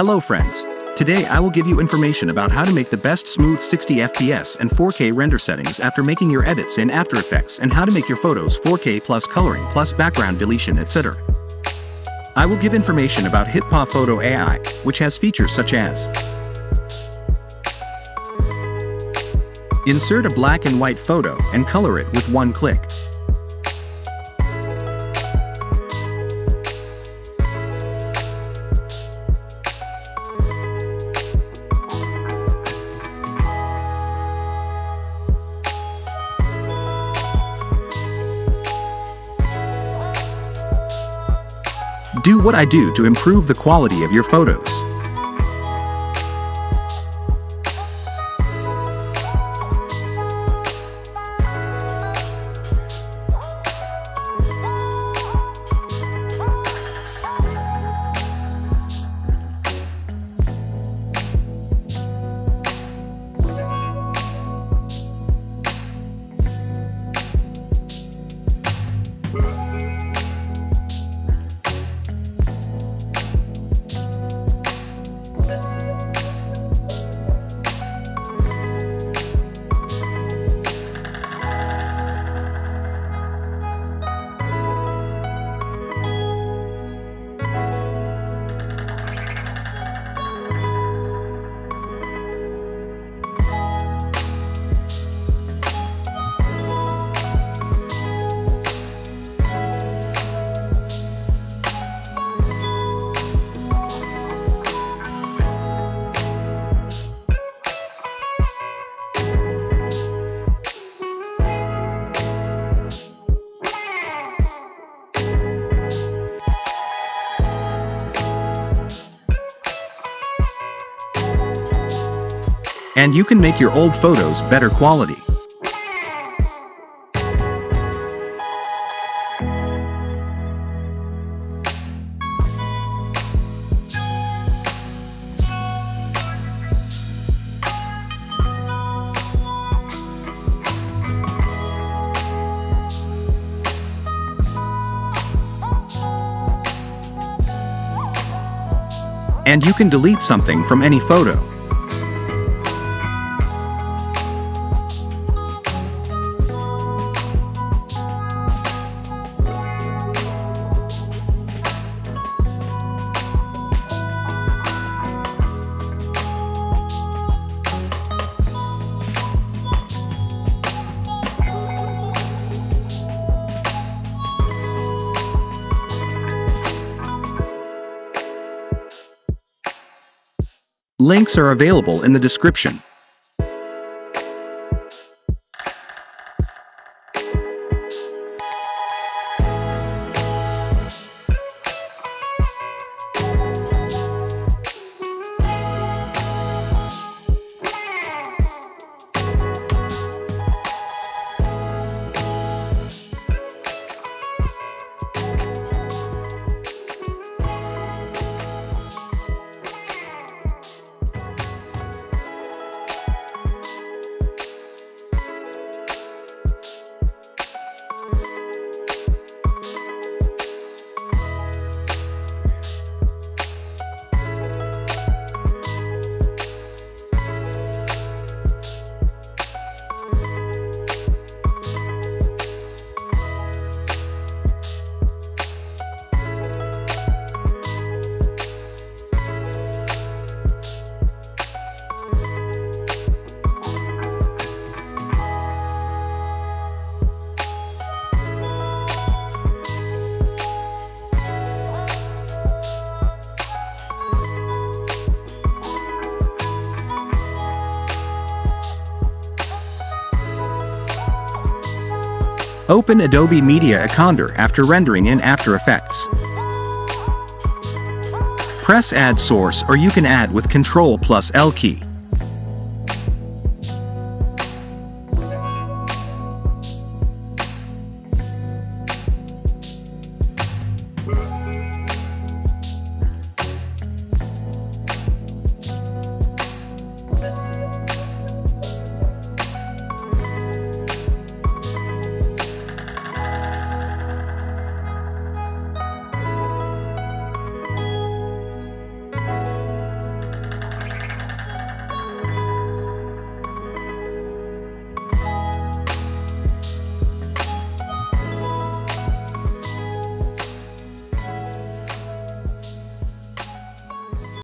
Hello friends. Today I will give you information about how to make the best smooth 60 FPS and 4K render settings after making your edits in After Effects and how to make your photos 4K plus coloring plus background deletion etc. I will give information about HitPaw Photo AI, which has features such as Insert a black and white photo and color it with one click. Do what I do to improve the quality of your photos. And you can make your old photos better quality. And you can delete something from any photo. Links are available in the description. Open Adobe Media Encoder after rendering in After Effects. Press Add Source or you can add with Ctrl plus L key.